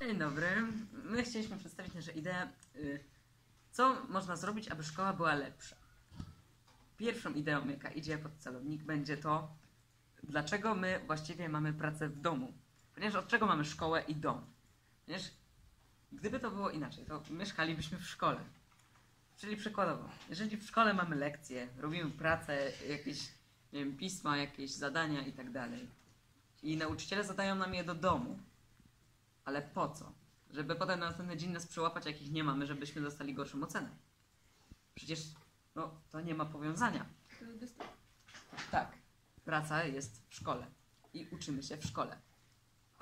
Dzień dobry. My chcieliśmy przedstawić nasze idee, y, co można zrobić, aby szkoła była lepsza. Pierwszą ideą, jaka idzie pod celownik, będzie to, dlaczego my właściwie mamy pracę w domu. Ponieważ od czego mamy szkołę i dom? Ponieważ gdyby to było inaczej, to mieszkalibyśmy w szkole. Czyli przykładowo, jeżeli w szkole mamy lekcje, robimy pracę, jakieś nie wiem, pisma, jakieś zadania i tak dalej, i nauczyciele zadają nam je do domu, ale po co? Żeby potem na następny dzień nas przyłapać, jakich nie mamy, żebyśmy dostali gorszą ocenę. Przecież no, to nie ma powiązania. Tak, praca jest w szkole i uczymy się w szkole.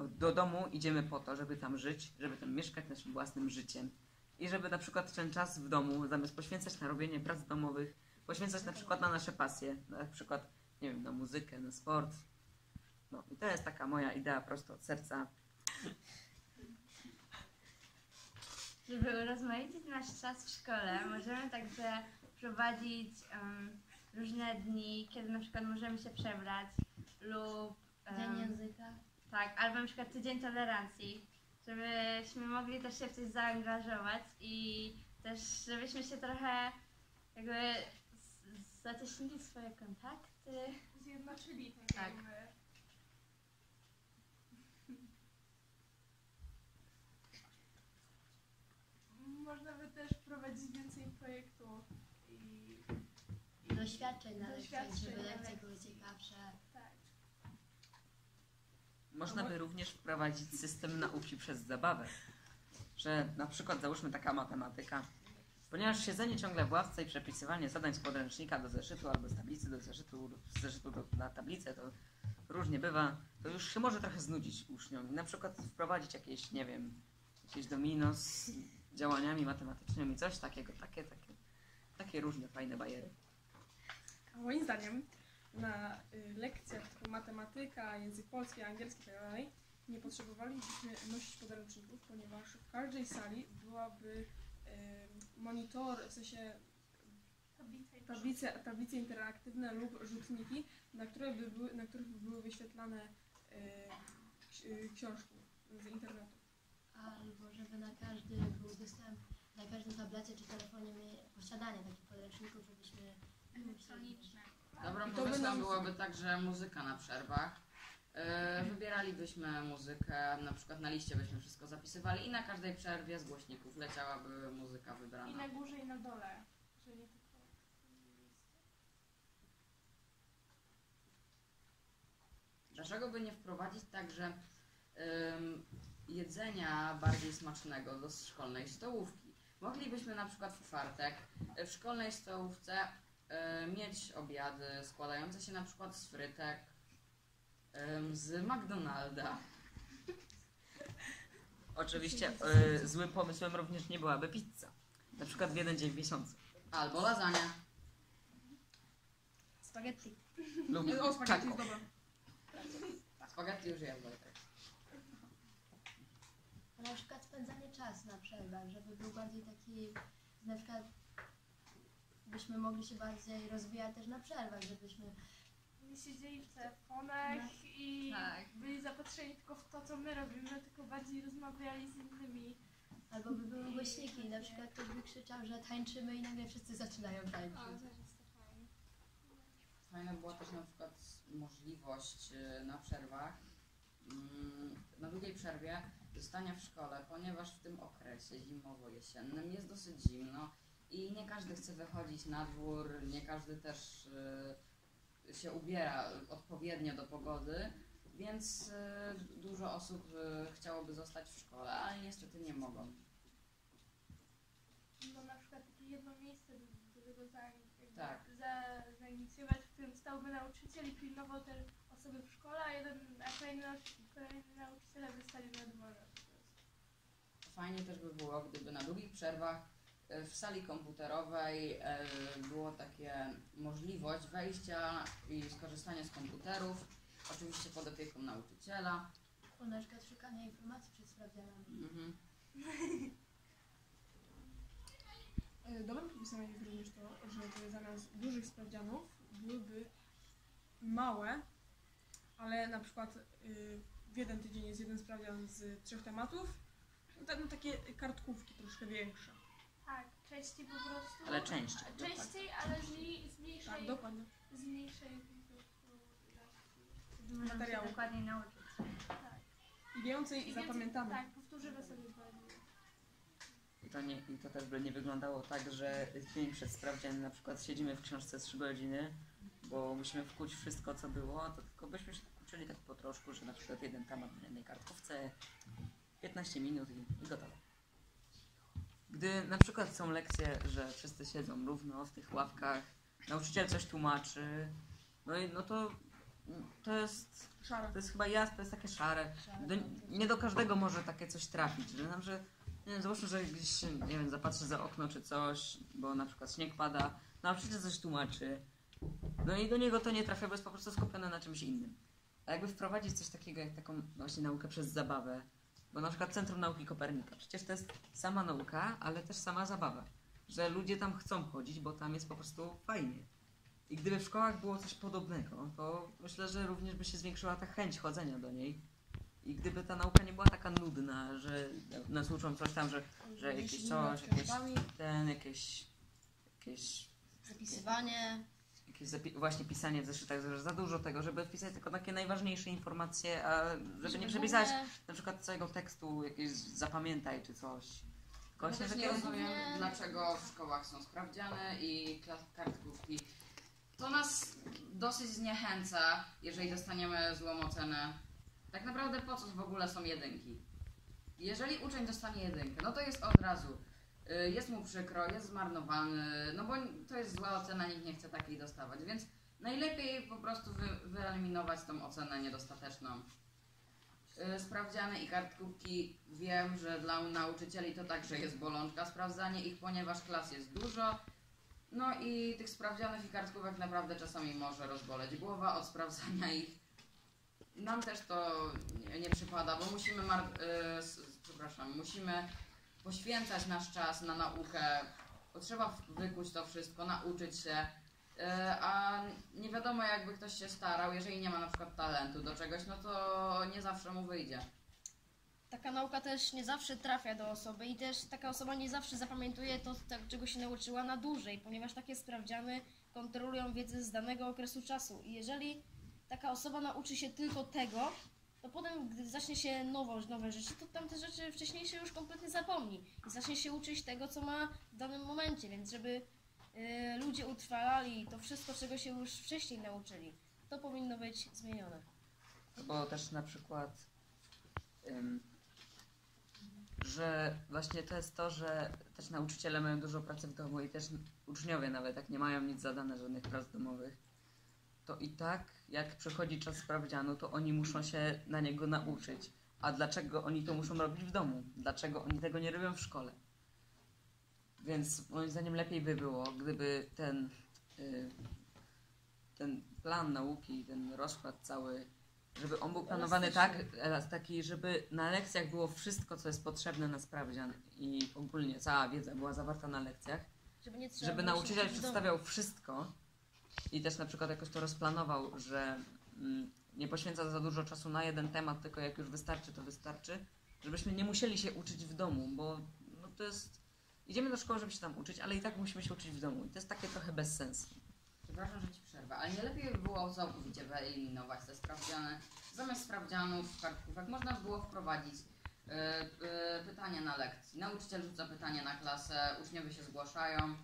Do domu idziemy po to, żeby tam żyć, żeby tam mieszkać naszym własnym życiem i żeby na przykład ten czas w domu, zamiast poświęcać na robienie prac domowych, poświęcać na przykład na nasze pasje, na przykład, nie wiem, na muzykę, na sport. No i to jest taka moja idea prosto od serca. Żeby urozmaicić nasz czas w szkole, możemy także prowadzić em, różne dni, kiedy na przykład możemy się przebrać lub em, Dzień języka. tak, albo na przykład tydzień tolerancji, żebyśmy mogli też się w coś zaangażować i też żebyśmy się trochę jakby zacieśnili swoje kontakty. Zjednoczyli tak, Tak. jakby. Można by też prowadzić więcej projektów i Doświadczeń na lekcjach, Doświadczeń żeby na lekcje były ciekawsze. tak. Można by również wprowadzić system nauki przez zabawę. Że na przykład załóżmy taka matematyka. Ponieważ siedzenie ciągle w ławce i przepisywanie zadań z podręcznika do zeszytu albo z tablicy do zeszytu, lub z zeszytu do, na tablicę, to różnie bywa, to już się może trochę znudzić uczniom. I na przykład wprowadzić jakieś, nie wiem, jakieś domino z działaniami matematycznymi, coś takiego, takie, takie, takie różne fajne bajery. A moim zdaniem na y, lekcjach typu matematyka, język polski, angielski itd. nie potrzebowalibyśmy nosić podręczników, ponieważ w każdej sali byłaby y, monitor, w sensie Tablice tablice, interaktywne lub rzutniki, na, które by były, na których by były wyświetlane y, y, książki z internetu. Albo żeby na każdy był dostęp, na każdym tablecie czy telefonie posiadanie takich podręczników, żebyśmy elektroniczne. I by pomysłem nam- byłoby także muzyka na przerwach. Yy, Wybieralibyśmy muzykę, na przykład na liście byśmy wszystko zapisywali i na każdej przerwie z głośników leciałaby muzyka I wybrana. na górze i na dole. Że nie tylko Dlaczego by nie wprowadzić także ym, jedzenia bardziej smacznego do szkolnej stołówki? Moglibyśmy na przykład w czwartek w szkolnej stołówce y, mieć obiady składające się na przykład z frytek, ym, z McDonalda. Oczywiście y, złym pomysłem również nie byłaby pizza. Na przykład w jeden dzień w miesiącu. Albo lasagna. spaghetti. Lub O, spaghetti taco. jest dobra. Spaghetti już. A na przykład spędzanie czasu na przerwach, żeby był bardziej taki, na przykład byśmy mogli się bardziej rozwijać też na przerwach, żebyśmy nie siedzieli w telefonach i Tak. byli zapatrzeni tylko w to, co my robimy, tylko bardziej rozmawiali z innymi. Albo by były głośniki, na przykład ktoś by krzyczał, że tańczymy i nagle wszyscy zaczynają O, tańczyć. też jest to fajne. Fajna była też na przykład możliwość y, na przerwach, mm, na długiej przerwie zostania w szkole, ponieważ w tym okresie zimowo-jesiennym jest dosyć zimno i nie każdy chce wychodzić na dwór, nie każdy też y, się ubiera odpowiednio do pogody, więc y, dużo osób y, chciałoby zostać w szkole, ale niestety nie mogą. No na przykład takie jedno miejsce do, do tego Tak. za, zainicjować, w którym stałby nauczyciel i pilnował te osoby w szkole, a jeden, a kolejny, nauczy- kolejny nauczyciele na dworze. Fajnie też by było, gdyby na długich przerwach e, w sali komputerowej e, było takie możliwość wejścia i skorzystania z komputerów, oczywiście pod opieką nauczyciela. Przykład szukania informacji przed sprawdzianami. Mhm. E, Dobrym pomysłem jest również to, żeby zamiast dużych sprawdzianów byłyby małe, ale na przykład y, w jeden tydzień jest jeden sprawdzian z trzech tematów, Te- no, takie kartkówki troszkę większe. Tak, częściej po prostu. Ale częściej, Częściej, ale z, mniej, z Tak, mniejszej. dokładnie. z mniejszej po prostu Materiału. dokładniej nauczyć. I więcej I więcej- zapamiętamy. Tak, powtórzymy sobie. I to, nie, I to też by nie wyglądało tak, że dzień przed sprawdzianem na przykład siedzimy w książce 3 godziny, bo musimy wkuć wszystko, co było, to tylko byśmy się tak uczyli tak po troszku, że na przykład jeden temat na jednej kartkówce, 15 minut i, i gotowe. Gdy na przykład są lekcje, że wszyscy siedzą równo w tych ławkach, nauczyciel coś tłumaczy, no i no to, to jest Szara. to jest chyba jasne, to jest takie szare. Do, nie do każdego może takie coś trafić, że nam, że nie wiem, załóżmy, że gdzieś nie wiem, zapatrzy za okno czy coś, bo na przykład śnieg pada, nauczyciel coś tłumaczy, no i do niego to nie trafia, bo jest po prostu skupiony na czymś innym. A jakby wprowadzić coś takiego jak taką właśnie naukę przez zabawę, bo na przykład Centrum Nauki Kopernika, przecież to jest sama nauka, ale też sama zabawa, że ludzie tam chcą chodzić, bo tam jest po prostu fajnie. I gdyby w szkołach było coś podobnego, to myślę, że również by się zwiększyła ta chęć chodzenia do niej. I gdyby ta nauka nie była taka nudna, że nas uczą coś tam, że, że jakieś coś, jakieś ten, jakieś, jakieś, Zapisywanie. Właśnie pisanie w zeszytach, że za dużo tego, żeby wpisać tylko takie najważniejsze informacje, a żeby nie przepisać na przykład całego tekstu, jakieś zapamiętaj czy coś. Tylko właśnie też nie rozumiem, dlaczego w szkołach są sprawdziane i kartkówki. To nas dosyć zniechęca, jeżeli dostaniemy złą ocenę. Tak naprawdę po co w ogóle są jedynki? Jeżeli uczeń dostanie jedynkę, no to jest od razu. Y, Jest mu przykro, jest zmarnowany, no bo to jest zła ocena, nikt nie chce takiej dostawać, więc najlepiej po prostu wy, wyeliminować tą ocenę niedostateczną. Y, Sprawdziane i kartkówki wiem, że dla nauczycieli to także jest bolączka sprawdzanie ich, ponieważ klas jest dużo. No i tych sprawdzianych i kartkówek naprawdę czasami może rozboleć głowa od sprawdzania ich. Nam też to nie, nie przypada, bo musimy, mar- y, s- przepraszam, musimy poświęcać nasz czas na naukę. Potrzeba w- wykuć to wszystko, nauczyć się. Y, A nie wiadomo, jakby ktoś się starał, jeżeli nie ma na przykład talentu do czegoś, no to nie zawsze mu wyjdzie. Taka nauka też nie zawsze trafia do osoby i też taka osoba nie zawsze zapamiętuje to, tak, czego się nauczyła na dłużej, ponieważ takie sprawdziany kontrolują wiedzę z danego okresu czasu. I jeżeli taka osoba nauczy się tylko tego, to potem, gdy zacznie się nowo, nowe rzeczy, to tamte rzeczy wcześniejsze już kompletnie zapomni i zacznie się uczyć tego, co ma w danym momencie, więc żeby y, ludzie utrwalali to wszystko, czego się już wcześniej nauczyli, to powinno być zmienione. Bo też na przykład, ym, że właśnie to jest to, że też nauczyciele mają dużo pracy w domu i też uczniowie nawet, jak nie mają nic zadane, żadnych prac domowych, to i tak jak przychodzi czas sprawdzianu, to oni muszą się na niego nauczyć. A dlaczego oni to muszą robić w domu? Dlaczego oni tego nie robią w szkole? Więc moim zdaniem lepiej by było, gdyby ten, y, ten plan nauki, ten rozkład cały, żeby on był planowany tak, elas- taki, żeby na lekcjach było wszystko, co jest potrzebne na sprawdzian i ogólnie cała wiedza była zawarta na lekcjach, Żeby, żeby nauczyciel przedstawiał wszystko i też na przykład jakoś to rozplanował, że mm, nie poświęca za dużo czasu na jeden temat, tylko jak już wystarczy, to wystarczy, żebyśmy nie musieli się uczyć w domu, bo no to jest... Idziemy do szkoły, żeby się tam uczyć, ale i tak musimy się uczyć w domu i to jest takie trochę bez sensu. Przepraszam, że ci przerwę, ale nie lepiej by było całkowicie wyeliminować te sprawdziany. Zamiast sprawdzianów, kartkówek można by było wprowadzić y, y, pytania na lekcji. Nauczyciel rzuca pytanie na klasę, uczniowie się zgłaszają.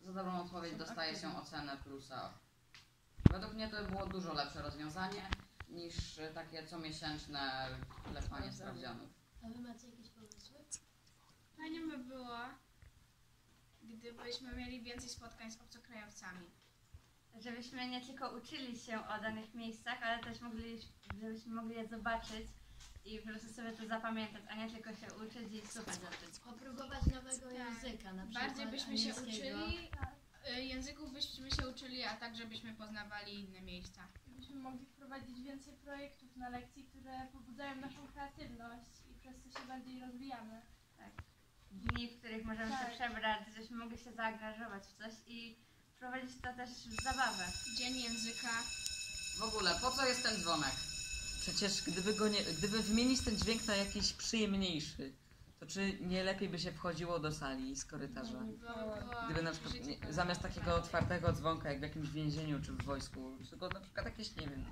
Za dobrą odpowiedź dostaje się ocenę plusa. Według mnie to by było dużo lepsze rozwiązanie niż takie comiesięczne klepanie sprawdzianów. A wy macie jakieś pomysły? Fajnie by było, gdybyśmy mieli więcej spotkań z obcokrajowcami. Żebyśmy nie tylko uczyli się o danych miejscach, ale też mogli, żebyśmy mogli je zobaczyć i po prostu sobie to zapamiętać, a nie tylko się uczyć i słuchać rzeczy. Popróbować nowego Tak. języka na przykład Bardziej byśmy się angielskiego. uczyli, y, języków byśmy się uczyli, a także byśmy poznawali inne miejsca. Byśmy mogli wprowadzić więcej projektów na lekcji, które pobudzają naszą kreatywność i przez co się bardziej rozwijamy. Dni, w których możemy Tak. się przebrać, żebyśmy mogli się zaangażować w coś i wprowadzić to też w zabawę. Dzień języka. W ogóle, po co jest ten dzwonek? Przecież gdyby go nie, gdyby wymienić ten dźwięk na jakiś przyjemniejszy, to czy nie lepiej by się wchodziło do sali z korytarza? Gdyby na przykład nie, zamiast takiego otwartego dzwonka, jak w jakimś więzieniu czy w wojsku, tylko na przykład jakieś, nie wiem.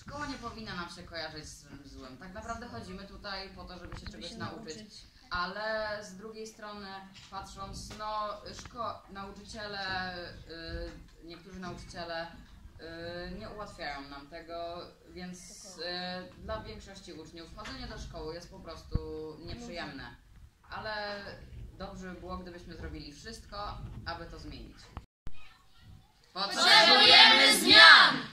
Szkoła nie powinna nam się kojarzyć z czymś złym. Tak naprawdę chodzimy tutaj po to, żeby się Żeby czegoś się nauczyć. nauczyć. Ale z drugiej strony, patrząc, no, szko- nauczyciele, y, niektórzy nauczyciele nie ułatwiają nam tego, więc y, dla większości uczniów chodzenie do szkoły jest po prostu nieprzyjemne. Ale dobrze by było, gdybyśmy zrobili wszystko, aby to zmienić. Potrzebujemy zmian!